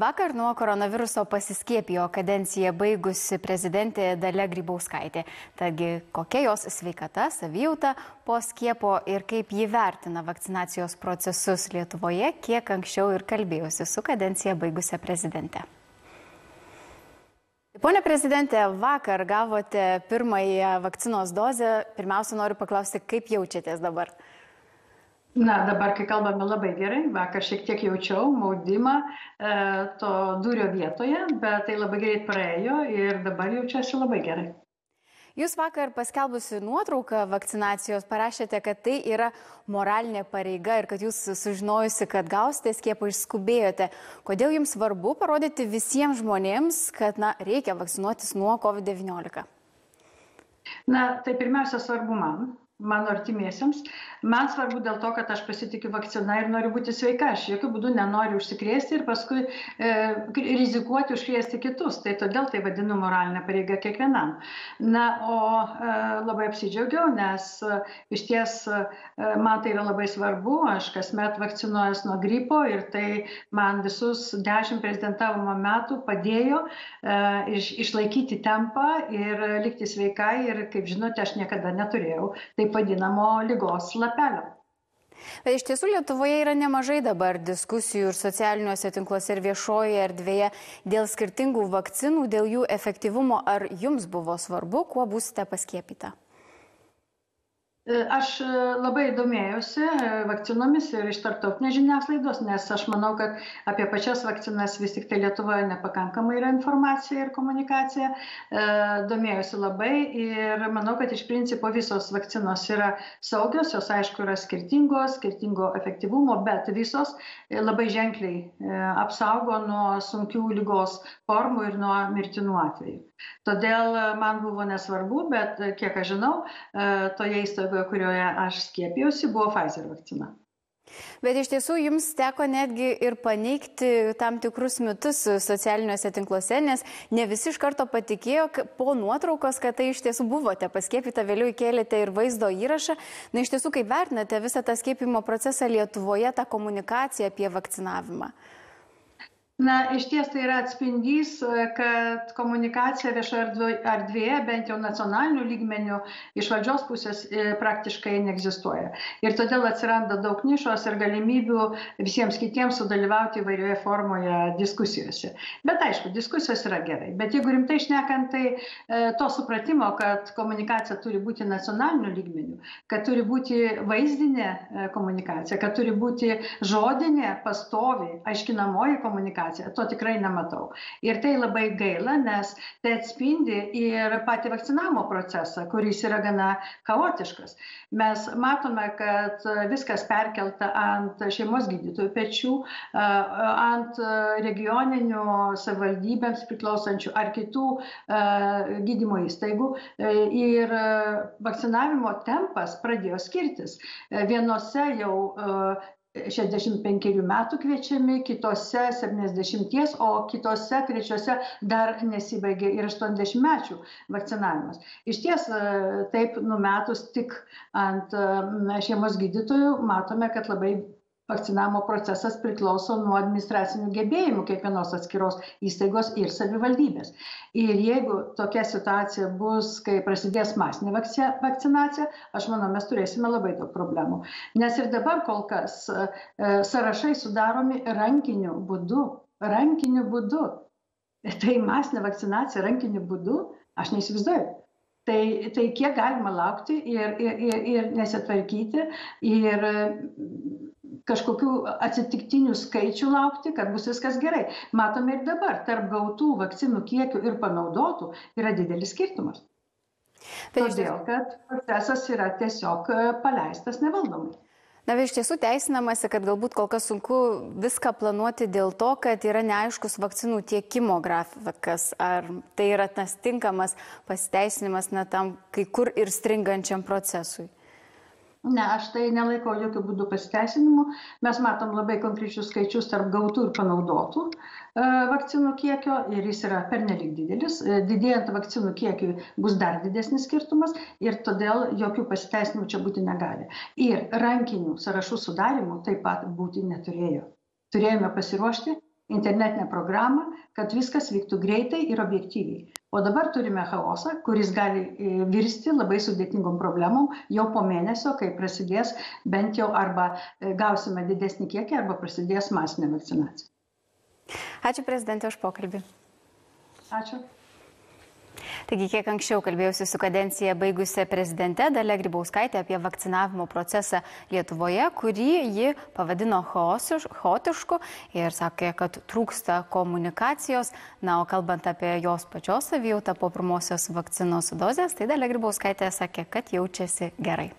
Vakar nuo koronaviruso pasiskiepijo kadenciją baigusi prezidentė Dalia Grybauskaitė. Taigi, kokia jos sveikata, savijauta po skiepo ir kaip ji vertina vakcinacijos procesus Lietuvoje, kiek anksčiau ir kalbėjusi su kadenciją baigusią prezidentę. Pone prezidentė, vakar gavote pirmąją vakcinos dozę. Pirmiausia, noriu paklausti, kaip jaučiatės dabar? Na, dabar, kai kalbame labai gerai, vakar šiek tiek jaučiau maudimą e, to durio vietoje, bet tai labai greit praėjo ir dabar jaučiuosi labai gerai. Jūs vakar paskelbusi nuotrauką vakcinacijos parašėte, kad tai yra moralinė pareiga ir kad jūs sužinojusi, kad gausite skiepą išskubėjote. Kodėl jums svarbu parodyti visiems žmonėms, kad na, reikia vakcinuotis nuo COVID-19? Na, tai pirmiausia svarbu man, mano artimiesiems. Man svarbu dėl to, kad aš pasitikiu vakcina ir noriu būti sveika. Aš jokių būdų nenoriu užsikrėsti ir paskui e, rizikuoti užkrėsti kitus. Tai todėl tai vadinu moralinė pareiga kiekvienam. Na, o e, labai apsidžiaugiau, nes e, iš ties e, man tai yra labai svarbu. Aš kasmet vakcinuojas nuo gripo ir tai man visus dešimt prezidentavimo metų padėjo e, iš, išlaikyti tempą ir likti sveikai. Ir kaip žinote, aš niekada neturėjau. Tai taip vadinamo lygos lapelio. Bet iš tiesų Lietuvoje yra nemažai dabar diskusijų ir socialiniuose tinkluose ir viešoje erdvėje dėl skirtingų vakcinų, dėl jų efektyvumo. Ar jums buvo svarbu, kuo būsite paskiepyta? E, aš e, labai domėjausi e, vakcinomis ir iš tarptautinės žiniasklaidos, nes aš manau, kad apie pačias vakcinas vis tik tai Lietuvoje nepakankamai yra informacija ir komunikacija. Domėjausi labai ir manau, kad iš principo visos vakcinos yra saugios, jos aišku yra skirtingos, skirtingo efektyvumo, bet visos labai ženkliai apsaugo nuo sunkių lygos formų ir nuo mirtinų atvejų. Todėl man buvo nesvarbu, bet kiek aš žinau, toje įstaigoje kurioje aš skiepijausi, buvo Pfizer vakcina. Bet iš tiesų jums teko netgi ir paneigti tam tikrus mitus socialiniuose tinkluose, nes ne visi iš karto patikėjo po nuotraukos, kad tai iš tiesų buvote paskiepyta, vėliau įkėlėte ir vaizdo įrašą. Na iš tiesų, kaip vertinate visą tą skiepimo procesą Lietuvoje, tą komunikaciją apie vakcinavimą? Na išties tai yra atspindys kad komunikacija viešoje erdvėje bent jau nacionaliniu lygmeniu iš valdžios pusės e, praktiškai neegzistuoja. Ir todėl atsiranda daug nišos ir galimybių visiems kitiems sudalyvauti įvairioje formoje diskusijose. Bet aišku diskusijos yra gerai. Bet jeigu rimtai šnekant tai e, to supratimo kad komunikacija turi būti nacionaliniu lygmeniu kad turi būti vaizdinė e, komunikacija kad turi būti žodinė pastovi aiškinamoji komunikacija vakcinaciją. To tikrai nematau. Ir tai labai gaila, nes tai atspindi ir patį vakcinavimo procesą, kuris yra gana chaotiškas. Mes matome, kad viskas perkelta ant šeimos gydytojų pečių, ant regioninių savivaldybėms priklausančių ar kitų gydymo įstaigų. Ir vakcinavimo tempas pradėjo skirtis. Vienose jau 65 metų kviečiami, kitose 70, o kitose trečiose dar nesibaigė ir 80 mečių vakcinavimas. Iš ties taip numetus tik ant šeimos gydytojų matome, kad labai vakcinavimo procesas priklauso nuo administracinių gebėjimų kiekvienos atskiros įstaigos ir savivaldybės. Ir jeigu tokia situacija bus, kai prasidės masinė vakcinacija, aš manau, mes turėsime labai daug problemų. Nes ir dabar kol kas e, sąrašai sudaromi rankiniu būdu. Rankiniu būdu. Tai masinė vakcinacija rankiniu būdu, aš neįsivaizduoju. Tai, tai kiek galima laukti ir, ir, ir, ir nesitvarkyti ir kažkokių atsitiktinių skaičių laukti, kad bus viskas gerai. Matome ir dabar, tarp gautų vakcinų kiekių ir panaudotų yra didelis skirtumas. Todėl, kad procesas yra tiesiog e, paleistas nevaldomai. Na, iš tiesų teisinamasi, kad galbūt kol kas sunku viską planuoti dėl to, kad yra neaiškus vakcinų tiekimo grafikas. Ar tai yra tas tinkamas pasiteisinimas na, tam kai kur ir stringančiam procesui? Ne, aš tai nelaikau jokių būdų pasiteisinimu. Mes matom labai konkrečius skaičius tarp gautų ir panaudotų e, vakcinų kiekio ir jis yra pernelyg didelis. E, didėjant vakcinų kiekiui bus dar didesnis skirtumas ir todėl jokių pasiteisinimų čia būti negali. Ir rankinių sąrašų sudarimų taip pat būti neturėjo. Turėjome pasiruošti internetinę programą, kad viskas vyktų greitai ir objektyviai. O dabar turime chaosą, kuris gali e, virsti labai sudėtingom problemom jau po mėnesio, kai prasidės bent jau arba e, gausime didesnį kiekį, arba prasidės masinė vakcinacija. Ačiū prezidentė už pokalbį. Ačiū. Taigi, kiek anksčiau kalbėjausi su kadenciją baigusią prezidente Dalia Grybauskaitė apie vakcinavimo procesą Lietuvoje, kurį ji pavadino chaotišku ir sakė, kad trūksta komunikacijos. Na, o kalbant apie jos pačios savijautą po pirmosios vakcinos dozės, tai Dalia Grybauskaitė sakė, kad jaučiasi gerai.